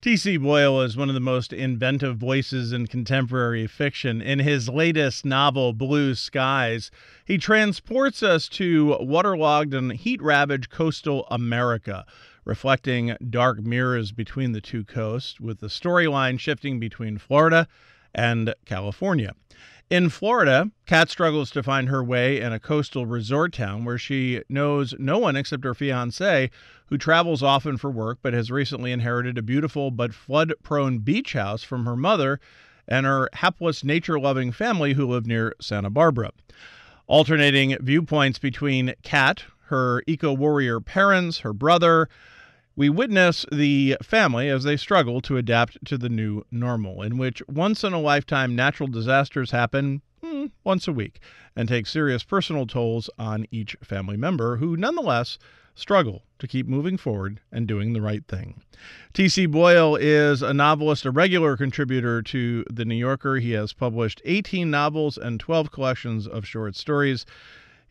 T.C. Boyle is one of the most inventive voices in contemporary fiction. In his latest novel, Blue Skies, he transports us to waterlogged and heat ravaged coastal America, reflecting dark mirrors between the two coasts, with the storyline shifting between Florida and California. In Florida, Kat struggles to find her way in a coastal resort town where she knows no one except her fiance, who travels often for work but has recently inherited a beautiful but flood prone beach house from her mother and her hapless, nature loving family who live near Santa Barbara. Alternating viewpoints between Kat, her eco warrior parents, her brother, we witness the family as they struggle to adapt to the new normal, in which once in a lifetime natural disasters happen mm, once a week and take serious personal tolls on each family member who nonetheless struggle to keep moving forward and doing the right thing. T.C. Boyle is a novelist, a regular contributor to The New Yorker. He has published 18 novels and 12 collections of short stories.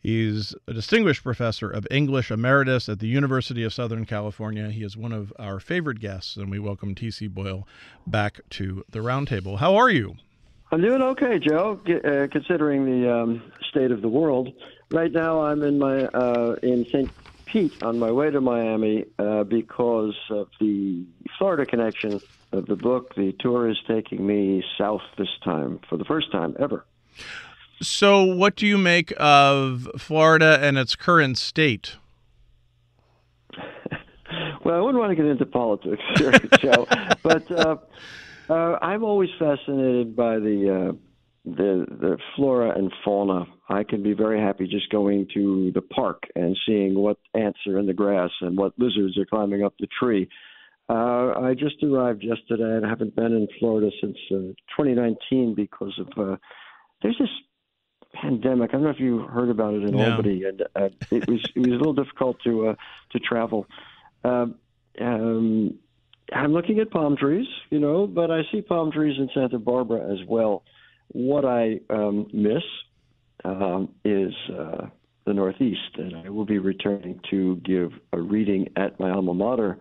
He's a distinguished professor of English emeritus at the University of Southern California. He is one of our favorite guests, and we welcome T.C. Boyle back to the roundtable. How are you? I'm doing okay, Joe. Uh, considering the um, state of the world, right now I'm in my uh, in St. Pete on my way to Miami uh, because of the Florida connection of the book. The tour is taking me south this time for the first time ever. So, what do you make of Florida and its current state? well, I wouldn't want to get into politics here, Joe, but uh, uh, I'm always fascinated by the uh, the the flora and fauna. I can be very happy just going to the park and seeing what ants are in the grass and what lizards are climbing up the tree. Uh, I just arrived yesterday and haven't been in Florida since uh, 2019 because of uh, there's this pandemic. I don't know if you heard about it in no. Albany, and uh, it was it was a little difficult to uh, to travel. Um, um, I'm looking at palm trees, you know, but I see palm trees in Santa Barbara as well. What I um, miss um, is uh, the Northeast, and I will be returning to give a reading at my alma mater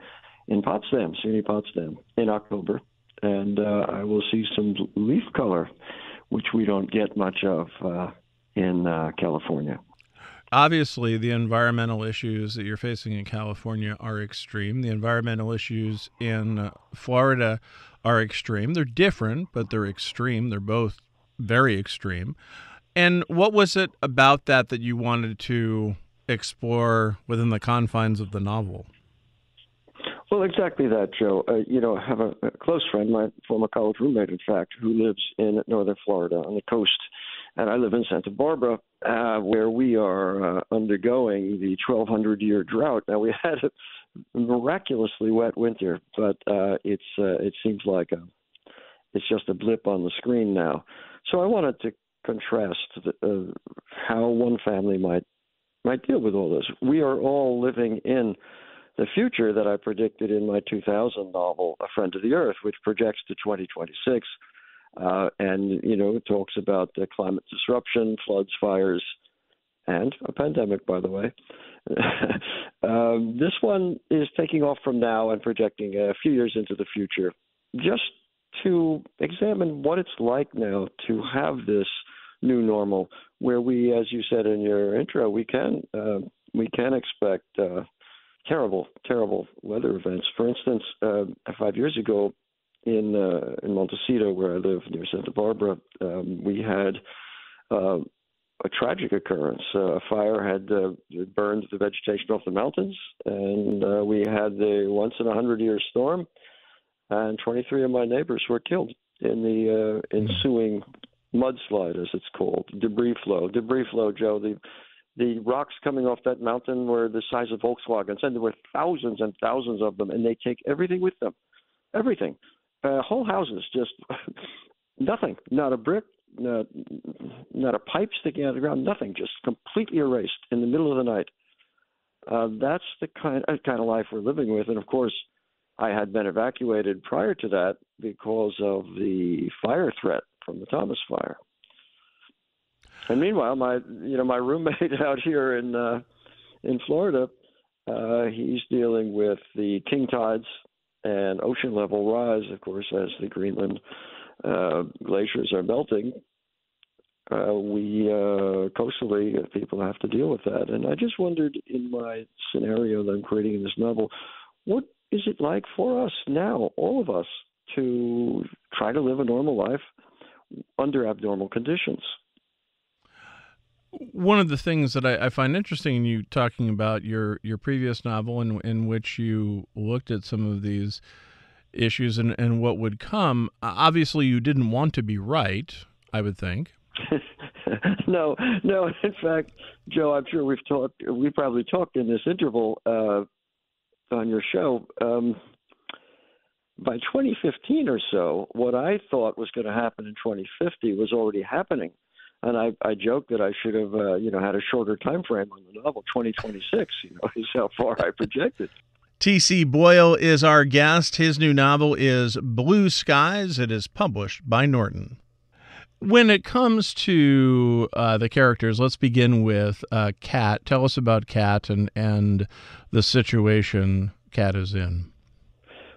in Potsdam, SUNY Potsdam, in October, and uh, I will see some leaf color which we don't get much of uh, in uh, California. Obviously, the environmental issues that you're facing in California are extreme. The environmental issues in Florida are extreme. They're different, but they're extreme. They're both very extreme. And what was it about that that you wanted to explore within the confines of the novel? Well, exactly that, Joe. Uh, you know, I have a, a close friend, my former college roommate, in fact, who lives in northern Florida on the coast, and I live in Santa Barbara, uh, where we are uh, undergoing the 1,200 year drought. Now, we had a miraculously wet winter, but uh, it's uh, it seems like a, it's just a blip on the screen now. So I wanted to contrast the, uh, how one family might might deal with all this. We are all living in the future that I predicted in my 2000 novel, A Friend of the Earth, which projects to 2026. Uh, and, you know, talks about uh, climate disruption, floods, fires, and a pandemic, by the way. um, this one is taking off from now and projecting a few years into the future, just to examine what it's like now to have this new normal, where we, as you said in your intro, we can uh, we can expect uh, terrible, terrible weather events. For instance, uh, five years ago in uh, in Montecito, where I live near Santa Barbara, um, we had uh, a tragic occurrence. Uh, a fire had uh, burned the vegetation off the mountains, and uh, we had the once in a hundred year storm, and 23 of my neighbors were killed in the uh, ensuing mudslide, as it's called, debris flow. Debris flow, Joe. The the rocks coming off that mountain were the size of Volkswagens, and there were thousands and thousands of them, and they take everything with them, everything, uh, whole houses, just nothing, not a brick, not, not a pipe sticking out of the ground, nothing, just completely erased in the middle of the night. Uh, that's the kind uh, kind of life we're living with, and of course, I had been evacuated prior to that because of the fire threat from the Thomas Fire. And meanwhile, my you know my roommate out here in uh, in Florida, uh, he's dealing with the king tides and ocean level rise, of course, as the Greenland uh, glaciers are melting, uh, we uh, coastally people have to deal with that. And I just wondered in my scenario that I'm creating in this novel, what is it like for us now, all of us, to try to live a normal life under abnormal conditions? One of the things that I, I, find interesting in you talking about your your previous novel, in in which you looked at some of these issues and, and what would come. Obviously, you didn't want to be right. I would think. no, no. In fact, Joe, I'm sure we've talked. We probably talked in this interval uh, on your show. Um, by 2015 or so, what I thought was going to happen in 2050 was already happening, and I, I joked that I should have, uh, you know, had a shorter time frame on the novel. 2026, you know, is how far I projected. T.C. Boyle is our guest. His new novel is Blue Skies. It is published by Norton. When it comes to uh, the characters, let's begin with uh, Kat. Tell us about Kat and, and the situation Kat is in.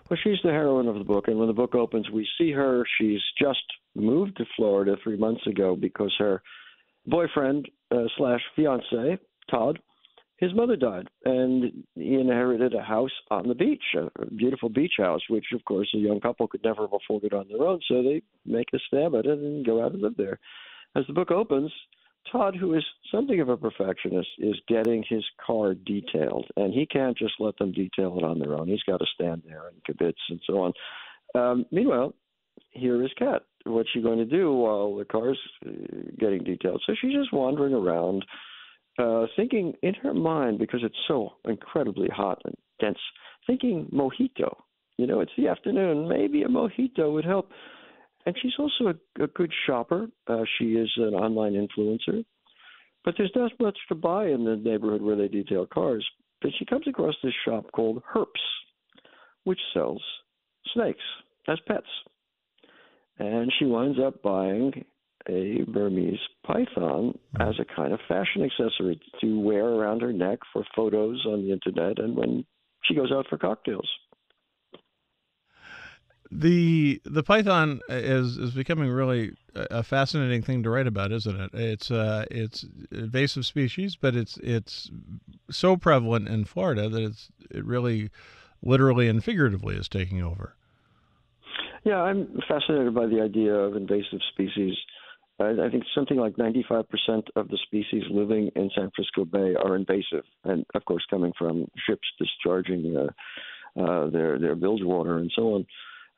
Well, she's the heroine of the book, and when the book opens, we see her. She's just moved to Florida three months ago because her boyfriend uh, slash fiance Todd his mother died, and he inherited a house on the beach, a beautiful beach house, which, of course, a young couple could never have afforded on their own. So they make a stab at it and go out and live there. As the book opens, Todd, who is something of a perfectionist, is getting his car detailed, and he can't just let them detail it on their own. He's got to stand there and kibitz and so on. Um, meanwhile, here is Kat. What's she going to do while the car's uh, getting detailed? So she's just wandering around uh, thinking in her mind because it's so incredibly hot and dense, thinking mojito. You know, it's the afternoon. Maybe a mojito would help. And she's also a, a good shopper. Uh, she is an online influencer. But there's not much to buy in the neighborhood where they detail cars. But she comes across this shop called Herps, which sells snakes as pets. And she winds up buying a Burmese python as a kind of fashion accessory to wear around her neck for photos on the internet and when she goes out for cocktails. The the python is is becoming really a fascinating thing to write about, isn't it? It's uh it's invasive species, but it's it's so prevalent in Florida that it's it really literally and figuratively is taking over. Yeah, I'm fascinated by the idea of invasive species I think something like 95% of the species living in San Francisco Bay are invasive, and of course, coming from ships discharging uh, uh, their their bilge water and so on.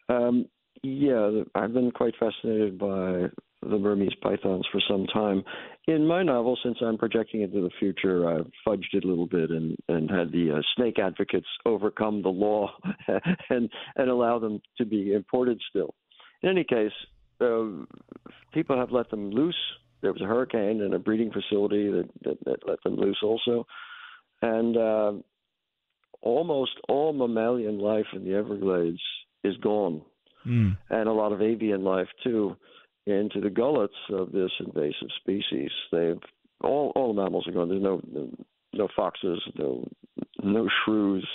Um, yeah, I've been quite fascinated by the Burmese pythons for some time. In my novel, since I'm projecting into the future, I've fudged it a little bit and, and had the uh, snake advocates overcome the law and and allow them to be imported still. In any case, uh, people have let them loose. There was a hurricane and a breeding facility that, that, that let them loose also, and uh, almost all mammalian life in the Everglades is gone, mm. and a lot of avian life too, into the gullets of this invasive species. They've all all the mammals are gone. There's no no foxes, no no shrews,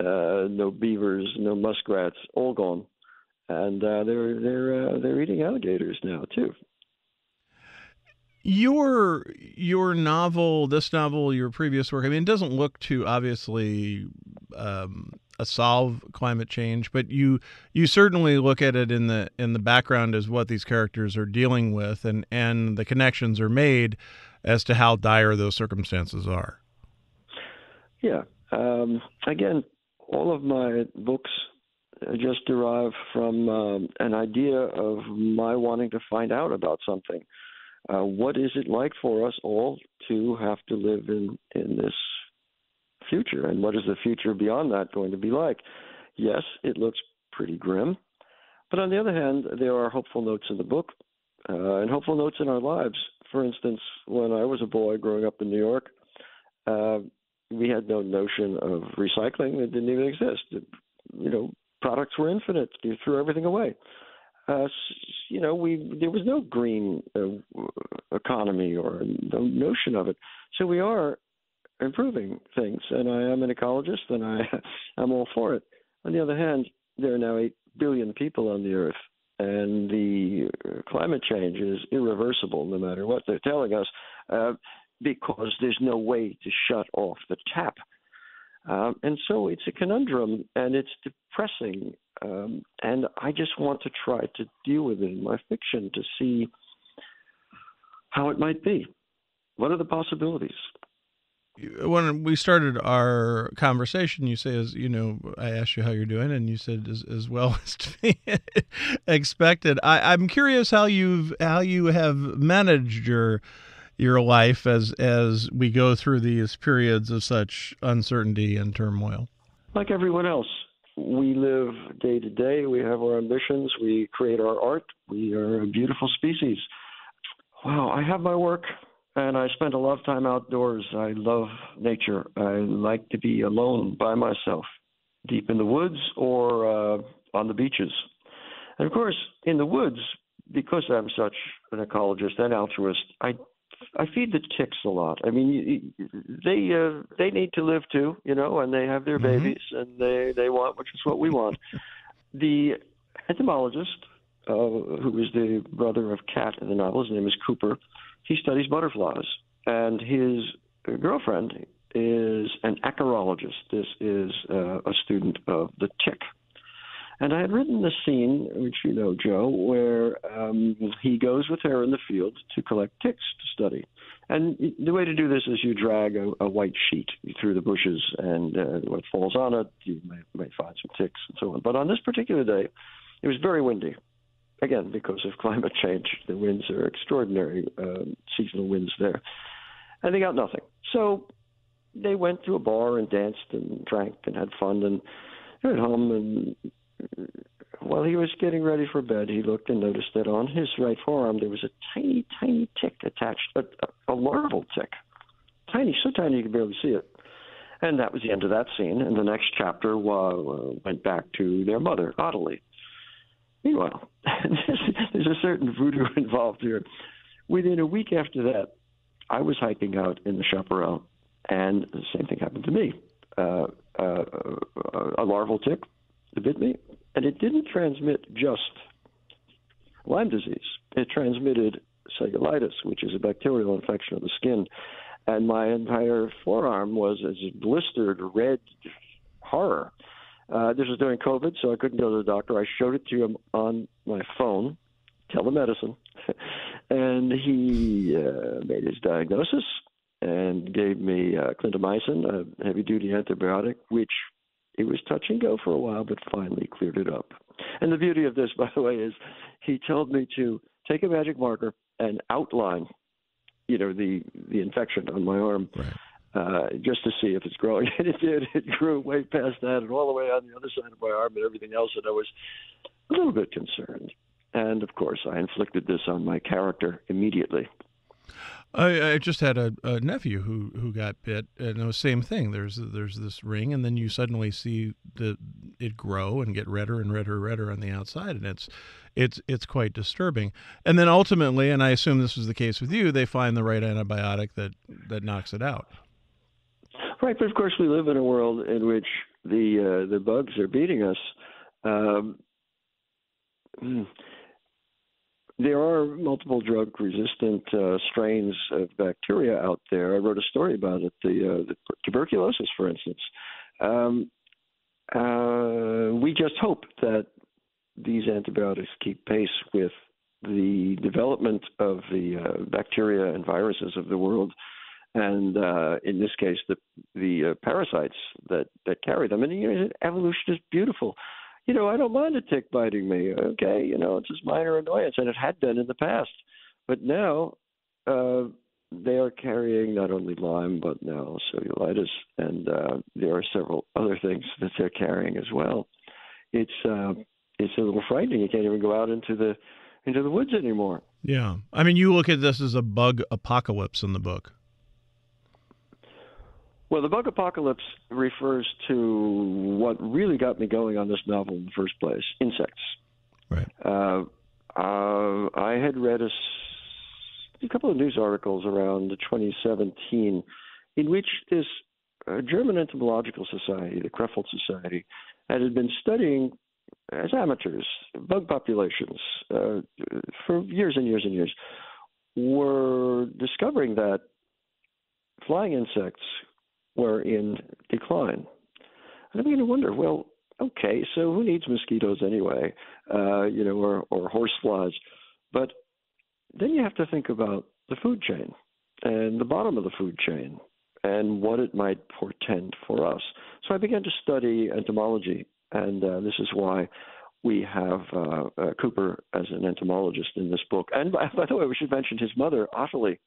uh, no beavers, no muskrats, all gone and uh, they're they're uh, they're eating alligators now too. Your your novel, this novel, your previous work. I mean, it doesn't look to obviously um, solve climate change, but you you certainly look at it in the in the background as what these characters are dealing with, and and the connections are made as to how dire those circumstances are. Yeah. Um, again, all of my books just derive from um, an idea of my wanting to find out about something. Uh, what is it like for us all to have to live in in this future, and what is the future beyond that going to be like? Yes, it looks pretty grim, but on the other hand, there are hopeful notes in the book uh, and hopeful notes in our lives. For instance, when I was a boy growing up in New York, uh, we had no notion of recycling; it didn't even exist. You know, products were infinite. You threw everything away. Uh, you know, we there was no green uh, economy or no notion of it. So we are improving things, and I am an ecologist, and I I'm all for it. On the other hand, there are now 8 billion people on the earth, and the climate change is irreversible no matter what they're telling us, uh, because there's no way to shut off the tap. Um, and so it's a conundrum and it's depressing. Um, and I just want to try to deal with it in my fiction to see how it might be. What are the possibilities? When we started our conversation, you say, as you know, I asked you how you're doing, and you said as, as well as to be expected. I, I'm curious how you've how you have managed your your life as as we go through these periods of such uncertainty and turmoil. Like everyone else, we live day to day. We have our ambitions. We create our art. We are a beautiful species. Wow, I have my work and I spend a lot of time outdoors. I love nature. I like to be alone by myself, deep in the woods or uh, on the beaches. And of course, in the woods, because I'm such an ecologist and altruist, I I feed the ticks a lot. I mean, they uh, they need to live too, you know, and they have their mm-hmm. babies and they they want, which is what we want. the entomologist, uh, who is the brother of Kat in the novel, his name is Cooper he studies butterflies, and his girlfriend is an acarologist. This is uh, a student of the tick. And I had written this scene, which you know, Joe, where um, he goes with her in the field to collect ticks to study. And the way to do this is you drag a, a white sheet through the bushes, and uh, what falls on it, you may, may find some ticks and so on. But on this particular day, it was very windy again because of climate change. The winds are extraordinary, um, seasonal winds there, and they got nothing. So they went to a bar and danced and drank and had fun and went home. And while he was getting ready for bed, he looked and noticed that on his right forearm there was a tiny, tiny tick attached, a, a larval tick, tiny, so tiny you could barely see it. And that was the end of that scene. And the next chapter uh, went back to their mother, Ottilie Meanwhile, there's a certain voodoo involved here. Within a week after that, I was hiking out in the chaparral, and the same thing happened to me. Uh, uh, a larval tick bit me, and it didn't transmit just Lyme disease. It transmitted cellulitis, which is a bacterial infection of the skin, and my entire forearm was as blistered red horror. Uh, this was during COVID, so I couldn't go to the doctor. I showed it to him on my phone, telemedicine, and he uh, made his diagnosis and gave me uh, clindamycin, a heavy-duty antibiotic, which it was touch and go for a while, but finally cleared it up. And the beauty of this, by the way, is he told me to take a magic marker and outline, you know, the the infection on my arm. Right uh, just to see if it's growing. And it did. It grew way past that and all the way on the other side of my arm and everything else. And I was a little bit concerned. And of course, I inflicted this on my character immediately. I, I just had a, a, nephew who, who got bit, and it was the same thing. There's there's this ring, and then you suddenly see the it grow and get redder and redder and redder on the outside, and it's it's it's quite disturbing. And then ultimately, and I assume this was the case with you, they find the right antibiotic that that knocks it out. Right, but of course we live in a world in which the uh, the bugs are beating us. Um, hmm. there are multiple drug resistant uh, strains of bacteria out there. I wrote a story about it. The, uh, the tuberculosis, for instance. Um, uh, we just hope that these antibiotics keep pace with the development of the uh, bacteria and viruses of the world and uh, in this case, the the uh, parasites that that carry them. And you know, evolution is beautiful. You know, I don't mind a tick biting me. Okay, you know, it's just minor annoyance, and it had been in the past, but now uh, they are carrying not only Lyme but now cellulitis, and uh, there are several other things that they're carrying as well. It's uh, it's a little frightening. You can't even go out into the into the woods anymore. Yeah, I mean, you look at this as a bug apocalypse in the book. Well, the bug apocalypse refers to what really got me going on this novel in the first place insects. Right. Uh, uh, I had read a, a, couple of news articles around 2017 in which this uh, German entomological society, the Krefeld Society, had been studying as amateurs bug populations uh, for years and years and years, were discovering that flying insects were in decline. And I began to wonder, well, okay, so who needs mosquitoes anyway, uh, you know, or, or horseflies? But then you have to think about the food chain and the bottom of the food chain and what it might portend for us. So I began to study entomology, and uh, this is why we have uh, uh, Cooper as an entomologist in this book. And by, by, the way, we should mention his mother, Ottilie.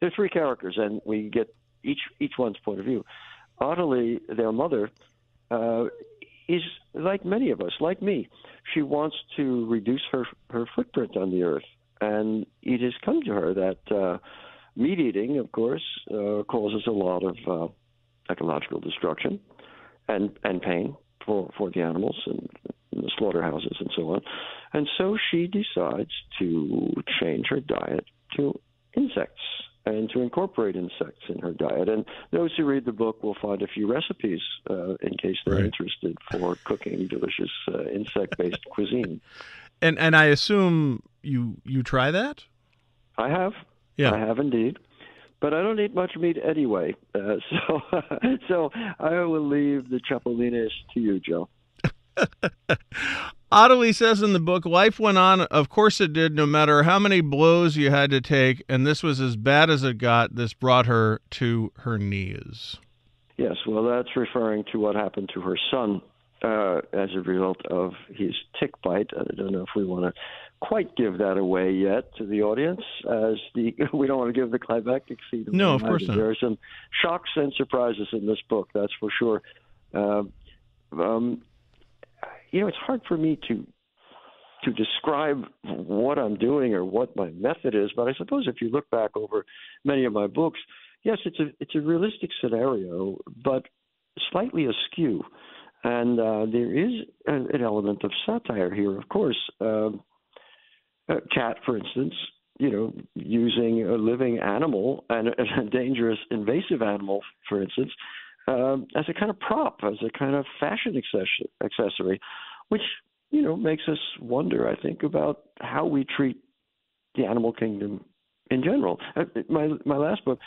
There are three characters, and we get each each one's point of view. Ottilie, their mother, uh, is like many of us, like me. She wants to reduce her her footprint on the earth, and it has come to her that uh, meat eating, of course, uh, causes a lot of uh, ecological destruction and and pain for for the animals and, the slaughterhouses and so on. And so she decides to change her diet to and to incorporate insects in her diet. And those who read the book will find a few recipes uh, in case they're right. interested for cooking delicious uh, insect-based cuisine. And and I assume you you try that. I have. Yeah, I have indeed. But I don't eat much meat anyway, uh, so so I will leave the chapulines to you, Joe. Ottilie says in the book, life went on. Of course it did, no matter how many blows you had to take, and this was as bad as it got. This brought her to her knees. Yes, well, that's referring to what happened to her son uh, as a result of his tick bite. I don't know if we want to quite give that away yet to the audience, as the we don't want to give the climactic scene. No, of course not. There are some shocks and surprises in this book, that's for sure. Uh, um, you know, it's hard for me to to describe what I'm doing or what my method is, but I suppose if you look back over many of my books, yes, it's a it's a realistic scenario, but slightly askew, and uh, there is an element of satire here, of course. A cat, for instance, you know, using a living animal and a dangerous invasive animal, for instance, um, as a kind of prop, as a kind of fashion accessory, which you know makes us wonder. I think about how we treat the animal kingdom in general. Uh, my my last book,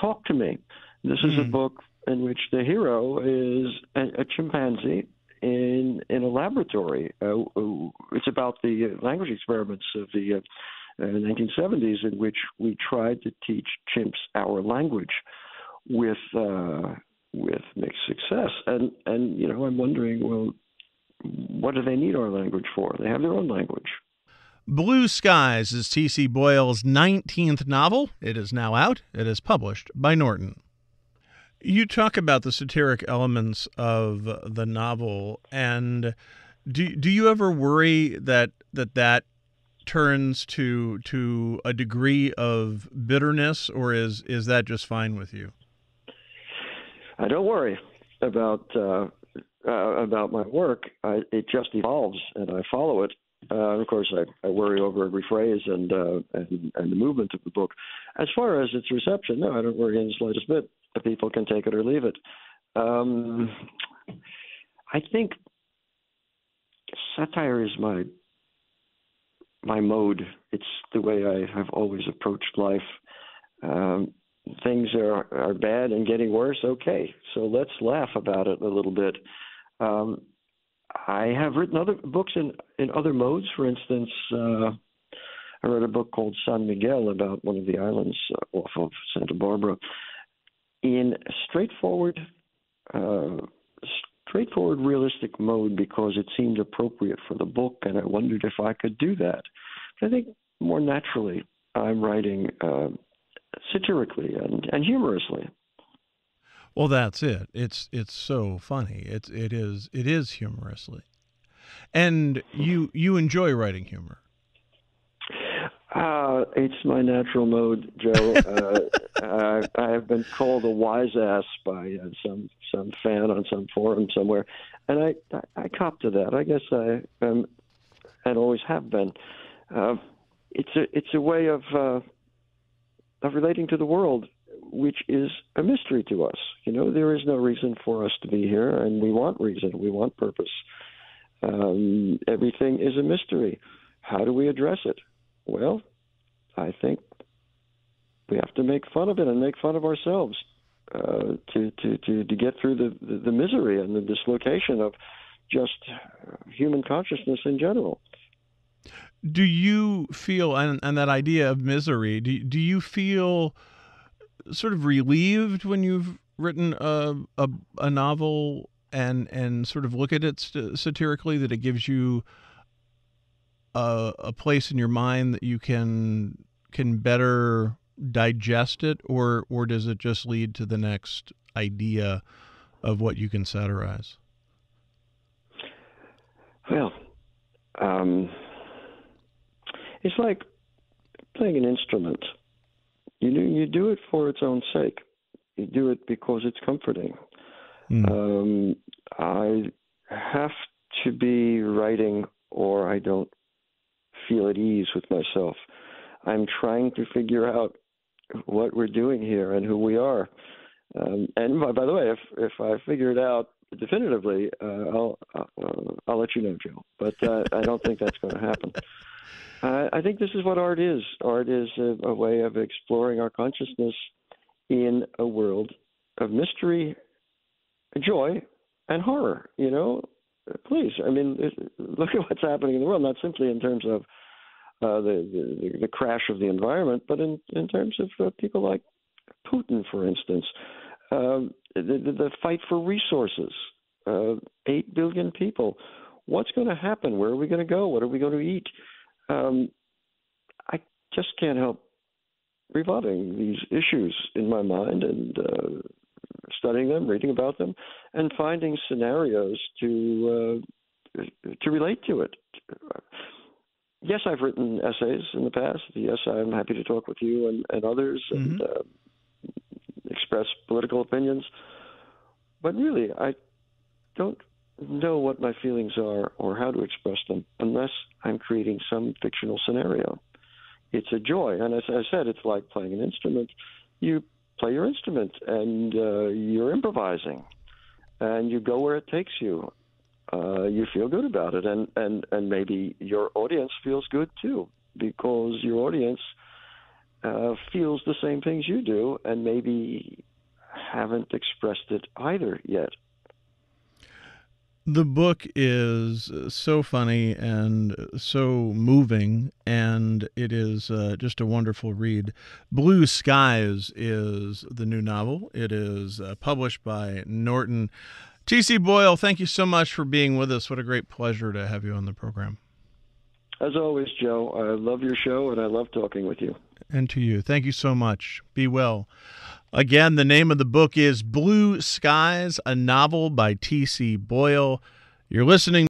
Talk to Me. This is mm. a hmm. book in which the hero is a, a chimpanzee in in a laboratory. Uh, uh it's about the language experiments of the uh, 1970s, in which we tried to teach chimps our language with uh, with mixed success. And and you know, I'm wondering, well, what do they need our language for? They have their own language. Blue Skies is T.C. Boyle's 19th novel. It is now out. It is published by Norton. You talk about the satiric elements of the novel, and do do you ever worry that that that turns to to a degree of bitterness, or is is that just fine with you? I don't worry about uh, uh, about my work. I, it just evolves, and I follow it. Uh, of course, I, I, worry over every phrase and, uh, and and the movement of the book. As far as its reception, no, I don't worry in the slightest bit. People can take it or leave it. Um, I think satire is my my mode. It's the way I have always approached life. Um, things are are bad and getting worse, okay. So let's laugh about it a little bit. Um, I have written other books in in other modes. For instance, uh, I wrote a book called San Miguel about one of the islands uh, off of Santa Barbara in straightforward. Uh, straightforward realistic mode because it seemed appropriate for the book and I wondered if I could do that. But I think more naturally I'm writing uh, satirically and, and humorously. Well, that's it. It's it's so funny. It's it is it is humorously, and you you enjoy writing humor. Uh, it's my natural mode, Joe. uh, I, I have been called a wise ass by uh, some some fan on some forum somewhere, and I, I I cop to that. I guess I am and always have been. Uh, it's a it's a way of uh, of relating to the world which is a mystery to us. You know, there is no reason for us to be here, and we want reason, we want purpose. Um, everything is a mystery. How do we address it? Well, I think we have to make fun of it and make fun of ourselves uh, to, to, to, to get through the, the, the misery and the dislocation of just human consciousness in general. Do you feel, and, and that idea of misery, do, do you feel sort of relieved when you've written a, a, a novel and and sort of look at it satirically that it gives you a, a place in your mind that you can can better digest it? Or or does it just lead to the next idea of what you can satirize? Well um, it's like playing an instrument you do you do it for its own sake you do it because it's comforting mm. um, i have to be writing or i don't feel at ease with myself. I'm trying to figure out what we're doing here and who we are. Um, and by, by, the way, if if I figure it out definitively, uh, I'll uh, I'll let you know, Joe. But uh, I don't think that's going to happen. I, I think this is what art is. Art is a, a way of exploring our consciousness in a world of mystery, joy, and horror. You know, please. I mean, look at what's happening in the world, not simply in terms of uh, the, the, the crash of the environment, but in in terms of uh, people like Putin, for instance, um, the, the, the fight for resources, uh, eight billion people. What's going to happen? Where are we going to go? What are we going to eat? Um, I just can't help revolving these issues in my mind and uh, studying them, reading about them, and finding scenarios to uh, to relate to it. Yes, I've written essays in the past. Yes, I'm happy to talk with you and, and others mm-hmm. and uh, express political opinions. But really, I don't know what my feelings are or how to express them unless I'm creating some fictional scenario. It's a joy, and as I said, it's like playing an instrument. You play your instrument and uh, you're improvising and you go where it takes you uh, you feel good about it and, and, and maybe your audience feels good too because your audience uh, feels the same things you do and maybe haven't expressed it either yet the book is so funny and so moving, and it is uh, just a wonderful read. Blue Skies is the new novel. It is uh, published by Norton. T.C. Boyle, thank you so much for being with us. What a great pleasure to have you on the program. As always, Joe, I love your show and I love talking with you. And to you. Thank you so much. Be well. Again, the name of the book is Blue Skies, a novel by T.C. Boyle. You're listening.